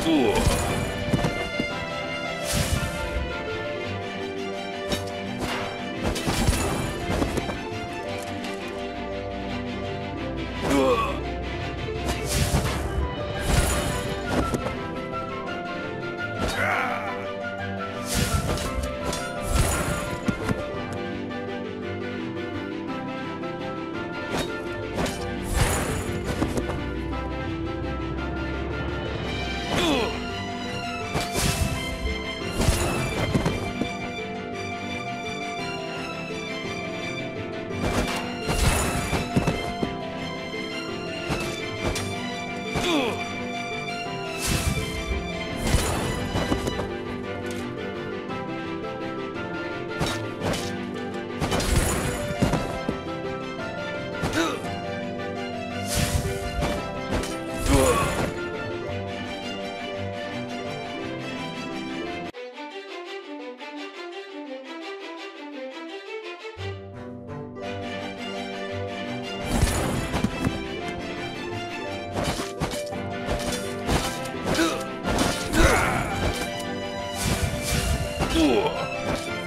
そ。Mundo.